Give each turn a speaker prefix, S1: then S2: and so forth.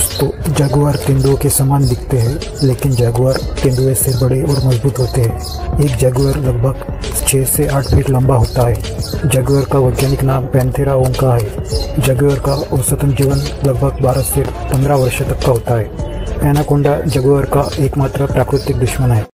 S1: दोस्तों जगुआर तेंदुओं के समान दिखते हैं, लेकिन जगुआर तेंदुए से बड़े और मज़बूत होते हैं। एक जगुआर लगभग छः से आठ फीट लंबा होता है। जगुआर का वैज्ञानिक नाम पैंथेरा ओंका है। जगुआर का औसतन जीवन लगभग 12 से 15 वर्ष तक का होता है। एनाकोंडा जगुआर का एकमात्र प्राकृतिक दुश्मन है।